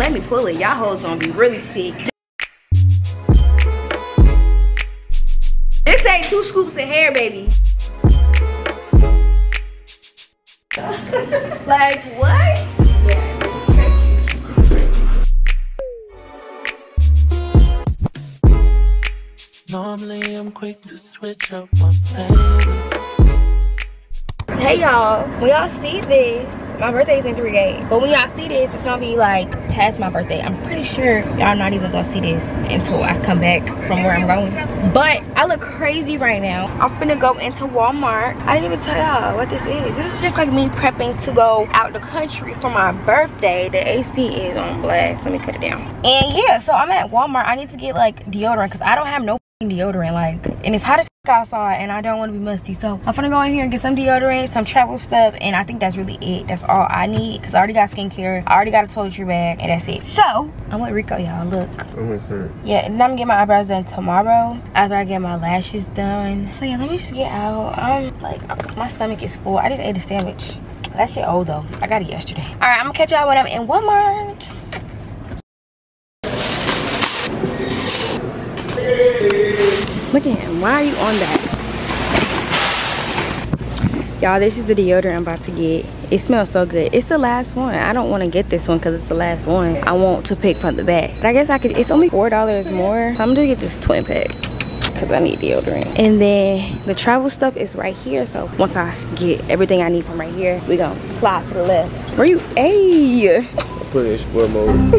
let me pull it. Y'all hoes gonna be really sick. This ain't two scoops of hair, baby. like, what? Normally I'm quick to switch up my playlist. Hey y'all, when y'all see this, my birthday is in three days. But when y'all see this, it's gonna be like past my birthday. I'm pretty sure y'all not even gonna see this until I come back from where I'm going. But I look crazy right now. I'm gonna go into Walmart. I didn't even tell y'all what this is. This is just like me prepping to go out the country for my birthday. The AC is on blast. Let me cut it down. And yeah, so I'm at Walmart. I need to get like deodorant because I don't have no deodorant like and it's hot as outside and I don't want to be musty so I'm gonna go in here and get some deodorant some travel stuff and I think that's really it. That's all I need because I already got skincare I already got a toiletry bag and that's it. So I'm with Rico y'all look. Oh yeah and I'm gonna get my eyebrows done tomorrow after I get my lashes done. So yeah let me just get out I'm like my stomach is full. I just ate a sandwich. That shit old though. I got it yesterday. All right I'm gonna catch y'all when I'm in Walmart Look at him. Why are you on that? Y'all, this is the deodorant I'm about to get. It smells so good. It's the last one. I don't want to get this one because it's the last one. I want to pick from the back. But I guess I could, it's only $4 more. I'm going to get this twin pack because I need deodorant. And then the travel stuff is right here. So once I get everything I need from right here, we going to fly to the left. Where you? Hey! Put it in sport mode.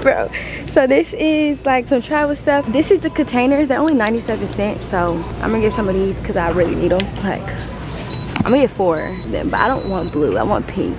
Bro, so this is like some travel stuff. This is the containers. They're only 97 cents so i'm gonna get some of these because i really need them like i'm gonna get four of them but i don't want blue. I want pink.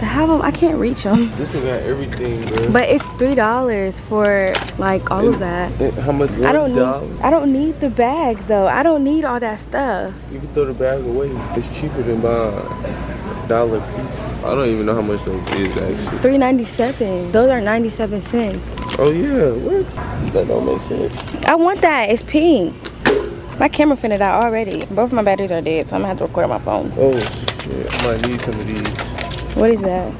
To have them i can't reach them this one got everything bro. but it's three dollars for like all and, of that. how much i don't need i don't need the bag though. I don't need all that stuff. You can throw the bag away. It's cheaper than buying dollar piece I don't even know how much those is actually. Three ninety seven. Those are ninety seven cents. Oh yeah, what? That don't make sense. I want that. It's pink. My camera finished out already. Both of my batteries are dead, so I'm gonna have to record on my phone. Oh shit, I might need some of these. What is that?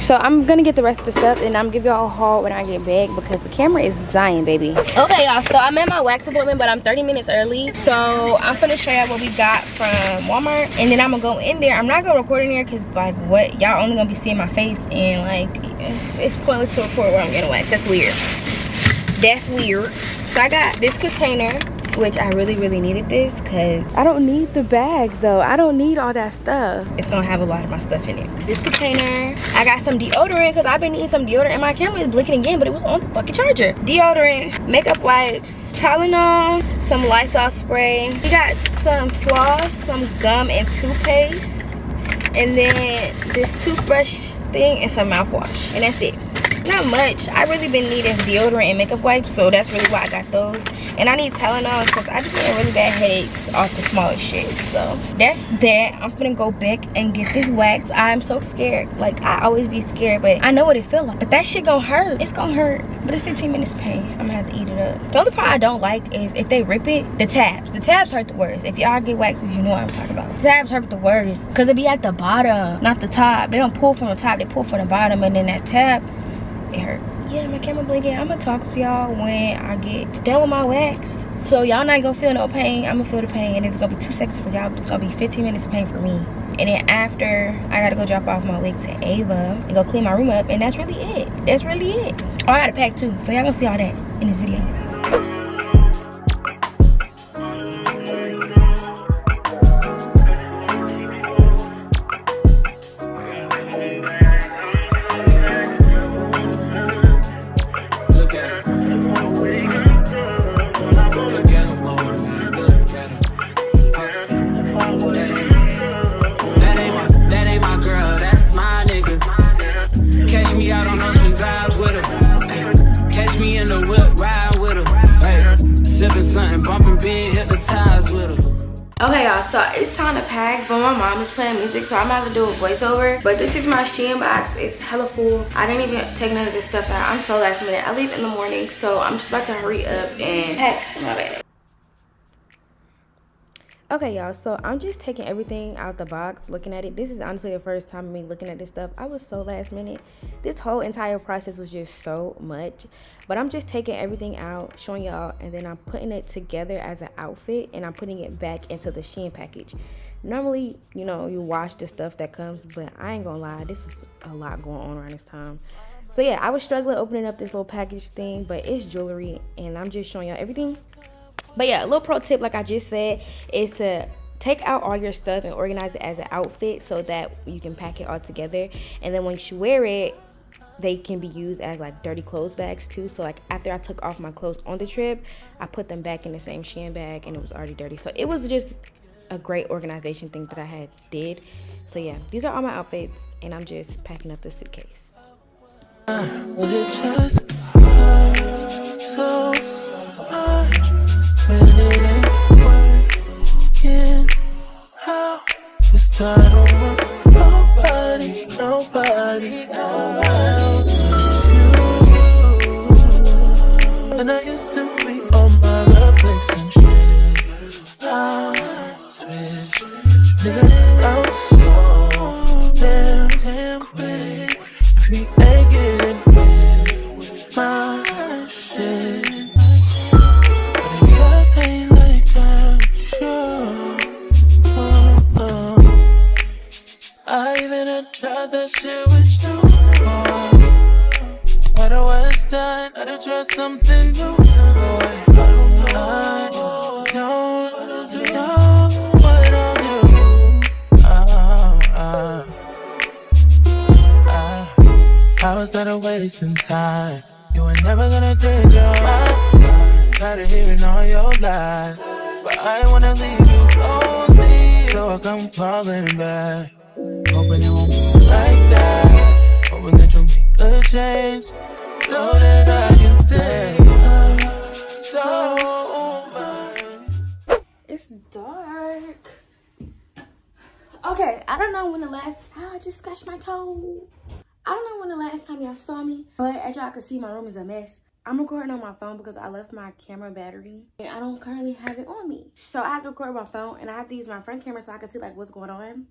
So i'm gonna get the rest of the stuff and i'm give y'all a haul when i get back because the camera is dying baby. Okay y'all so i'm at my wax appointment but i'm 30 minutes early. So i'm gonna show y'all what we got from walmart and then i'm gonna go in there. I'm not gonna record in there because like what y'all only gonna be seeing my face and like it's pointless to record where i'm getting wax. That's weird. That's weird. So i got this container which I really, really needed this because I don't need the bag though. I don't need all that stuff. It's gonna have a lot of my stuff in it. This container, I got some deodorant because I've been needing some deodorant and my camera is blinking again, but it was on the fucking charger. Deodorant, makeup wipes, Tylenol, some Lysol spray. We got some floss, some gum and toothpaste, and then this toothbrush thing and some mouthwash, and that's it not much i really been needing deodorant and makeup wipes so that's really why i got those and I need Tylenol because I just get really bad headaches off the smallest shit. So that's that. I'm gonna go back and get this wax. I'm so scared. Like I always be scared, but I know what it feel like. But that shit gonna hurt. It's gonna hurt. But it's 15 minutes pain. I'm gonna have to eat it up. The only part I don't like is if they rip it, the tabs. The tabs hurt the worst. If y'all get waxes, you know what I'm talking about. The tabs hurt the worst. Cause it be at the bottom, not the top. They don't pull from the top, they pull from the bottom and then that tab, hurt. Yeah my camera blinking i'm gonna talk to y'all when i get done with my wax. So y'all not gonna feel no pain. I'm gonna feel the pain and it's gonna be two seconds for y'all it's gonna be 15 minutes of pain for me. And then after i gotta go drop off my wig to ava and go clean my room up and that's really it. That's really it. Oh i gotta pack too. So y'all gonna see all that in this video pack, but my mom is playing music, so I'm about to do a voiceover. But this is my Shein box. It's hella full. I didn't even take none of this stuff out. I'm so last minute. I leave in the morning, so I'm just about to hurry up and pack my bag. Okay, y'all, so I'm just taking everything out the box, looking at it. This is honestly the first time me looking at this stuff. I was so last minute. This whole entire process was just so much. But I'm just taking everything out, showing y'all, and then I'm putting it together as an outfit, and I'm putting it back into the Shein package. Normally, you know, you wash the stuff that comes, but I ain't gonna lie, this is a lot going on around this time. So yeah, I was struggling opening up this little package thing, but it's jewelry, and I'm just showing y'all everything but yeah, a little pro tip, like I just said, is to take out all your stuff and organize it as an outfit so that you can pack it all together. And then once you wear it, they can be used as like dirty clothes bags too. So like after I took off my clothes on the trip, I put them back in the same Shein bag and it was already dirty. So it was just a great organization thing that I had did. So yeah, these are all my outfits and I'm just packing up the suitcase. I don't want nobody, nobody else. You. And I used to be on my replacement shit. I nigga, out so damn, damn quick. Was I to try something don't know, what I'll. Oh, oh. Oh. I was started wasting time. You were never gonna take your mind. Tired of hearing all your lies. But I wanna leave you lonely. So I come calling back. Hoping it won't be like that. Hoping that you'll make a change It's dark. Okay, I don't know when the last. Oh, I just scratched my toe. I don't know when the last time y'all saw me, but as y'all can see, my room is a mess. I'm recording on my phone because I left my camera battery and I don't currently have it on me. So I have to record my phone and I have to use my front camera so I can see like what's going on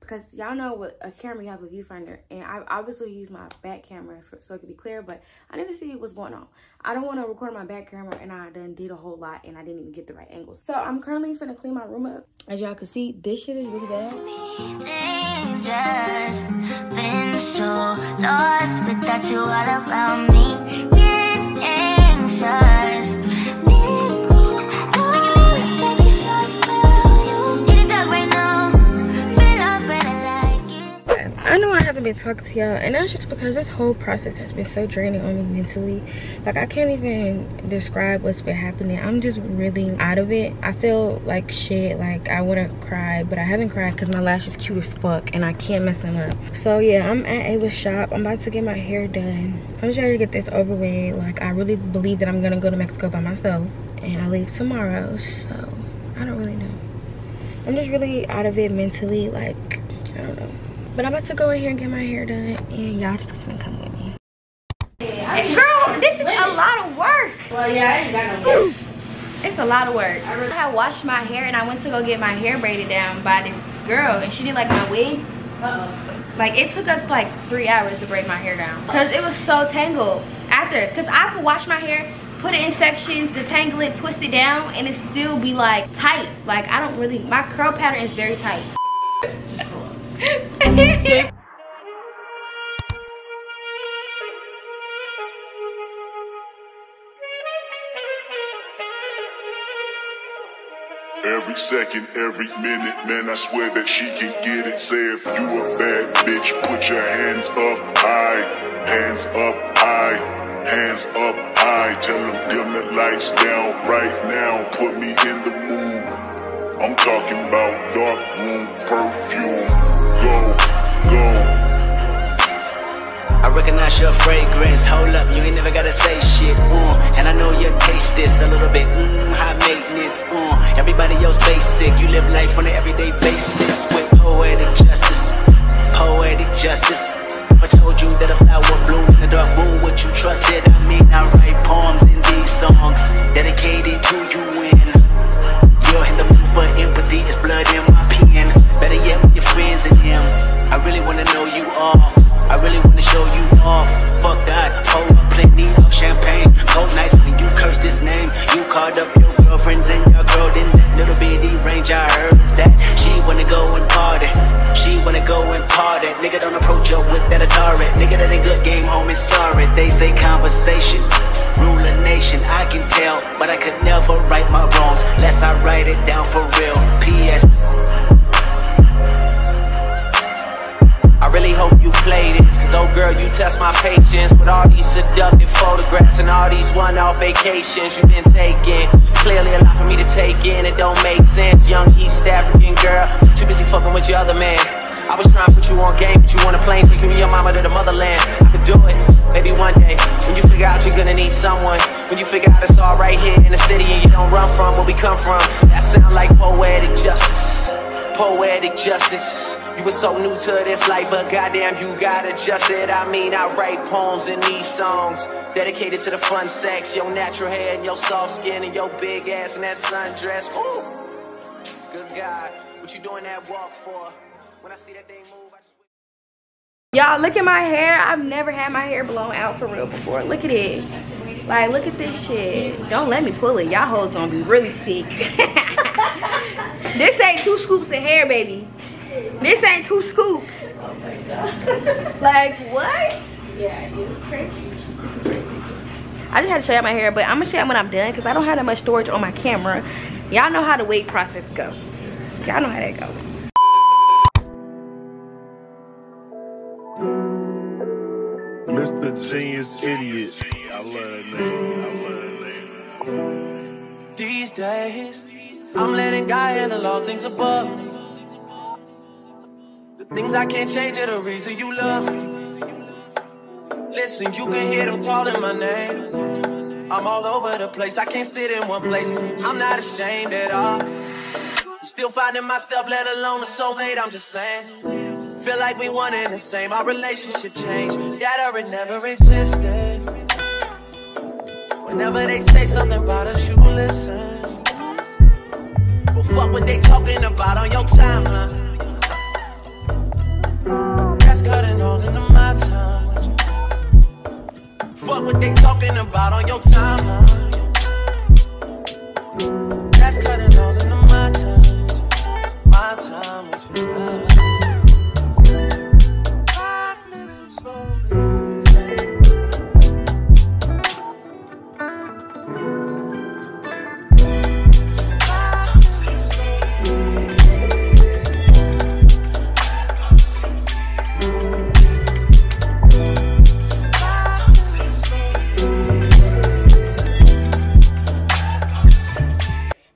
because y'all know with a camera you have a viewfinder and I obviously use my back camera for, so it could be clear but I need to see what's going on. I don't want to record my back camera and I done did a whole lot and I didn't even get the right angles so I'm currently finna clean my room up. As y'all can see this shit is really bad. Dangerous, been so lost without you all around me. Get anxious I know I haven't been talking to y'all, and that's just because this whole process has been so draining on me mentally. Like, I can't even describe what's been happening. I'm just really out of it. I feel like shit. Like, I want to cry, but I haven't cried because my lash is cute as fuck, and I can't mess them up. So, yeah, I'm at Ava's shop. I'm about to get my hair done. I'm just ready to get this over with. Like, I really believe that I'm to go to Mexico by myself, and I leave tomorrow, so I don't really know. I'm just really out of it mentally. Like, I don't know. But I'm about to go in here and get my hair done, and y'all just gonna come with me. Girl, this is a lot of work. Well, yeah, I ain't got no It's a lot of work. I had washed my hair, and I went to go get my hair braided down by this girl, and she did like my wig. Uh-oh. Like, it took us like three hours to braid my hair down. Because it was so tangled after. Because I could wash my hair, put it in sections, detangle it, twist it down, and it still be like tight. Like, I don't really, my curl pattern is very tight. Every second, every minute, man, I swear that she can get it. Say if you a bad bitch, put your hands up high, hands up high, hands up high. Tell them dim the lights down right now, put me in the mood. I'm talking about dark room perfume Recognize your fragrance. Hold up, you ain't never gotta say shit. Uh, and I know you taste this a little bit mm, high maintenance. Uh, everybody else basic. You live life on an everyday basis with poetic justice. Poetic justice. I told you that a flower bloom in the dark room. What you trusted, I mean, I write poems in these songs I could never right my wrongs. Lest I write it down for real. P.S. I really hope you play this, cause oh girl, you test my patience with all these seductive photographs and all these one off vacations you've been taking. Clearly a lot for me to take in, it don't make sense. Young East African girl, too busy fucking with your other man. I was trying to put you on game, but you on a plane, taking your mama to the motherland. I could do it, maybe one day. When you figure out you're gonna need someone, when you figure out it's all right here in the city and you don't run from where we come from. That sound like poetic justice, poetic justice. You were so new to this life, but goddamn, you got adjusted. I mean, I write poems in these songs dedicated to the fun sex, your natural hair and your soft skin and your big ass and that sundress. Ooh, good God, what you doing that walk for? When I see that thing move, I just. Y'all, look at my hair. I've never had my hair blown out for real before. Look at it. Like, look at this shit. Don't let me pull it. Y'all hoes gonna be really sick. this ain't two scoops of hair, baby. This ain't two scoops. Oh like, what? Yeah, it's crazy. I just had to show you my hair, but I'm gonna show you when I'm done because I don't have that much storage on my camera. Y'all know how the weight process go. Y'all know how that go. Mr. Genius Idiot. These days, I'm letting God handle all things above me. The things I can't change are the reason you love me. Listen, you can hear them calling my name. I'm all over the place, I can't sit in one place. I'm not ashamed at all. Still finding myself, let alone a soulmate, I'm just saying. Feel like we one and the same, our relationship changed. It never existed. Whenever they say something about us, you listen. But fuck what they talking about on your timeline. That's cutting all into my time. Fuck what they talking about on your timeline. That's cutting all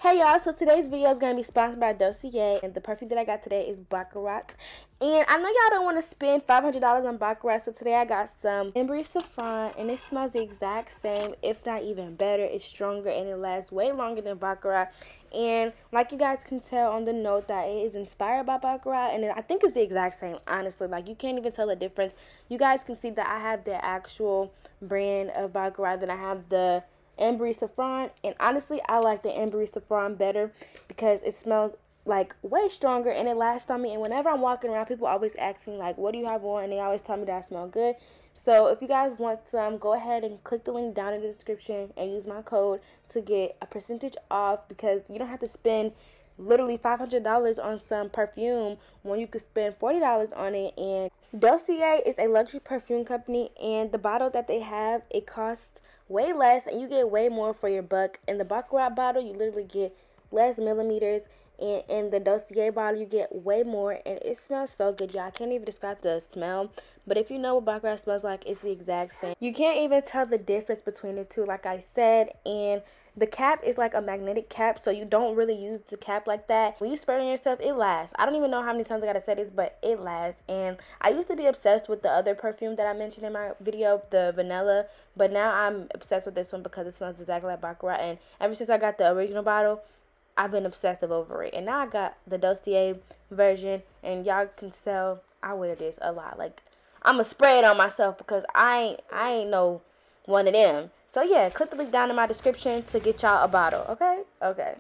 Hey y'all, so today's video is going to be sponsored by Dossier and the perfume that I got today is Baccarat. And I know y'all don't want to spend $500 on Baccarat, so today I got some Ambery Saffron and it smells the exact same, if not even better. It's stronger and it lasts way longer than Baccarat. And like you guys can tell on the note that it is inspired by Baccarat and I think it's the exact same, honestly. Like you can't even tell the difference. You guys can see that I have the actual brand of Baccarat, then I have the Ambery Saffron, and honestly, I like the Ambery Saffron better because it smells like way stronger and it lasts on me. And whenever I'm walking around, people always ask me like, "What do you have on?" And they always tell me that I smell good. So if you guys want some, go ahead and click the link down in the description and use my code to get a percentage off because you don't have to spend literally $500 on some perfume when you could spend $40 on it and Dossier is a luxury perfume company and the bottle that they have it costs way less and you get way more for your buck. In the Baccarat bottle you literally get less millimeters and in the Dossier bottle you get way more and it smells so good y'all. I can't even describe the smell but if you know what Baccarat smells like it's the exact same. You can't even tell the difference between the two like I said and the cap is like a magnetic cap, so you don't really use the cap like that. When you spray on yourself, it lasts. I don't even know how many times I gotta say this, but it lasts. And I used to be obsessed with the other perfume that I mentioned in my video, the vanilla, but now I'm obsessed with this one because it smells exactly like Baccarat. And ever since I got the original bottle, I've been obsessive over it. And now I got the Dossier version, and y'all can tell I wear this a lot. Like I'ma spray it on myself because I ain't I ain't no one of them. So yeah, click the link down in my description to get y'all a bottle, okay? Okay.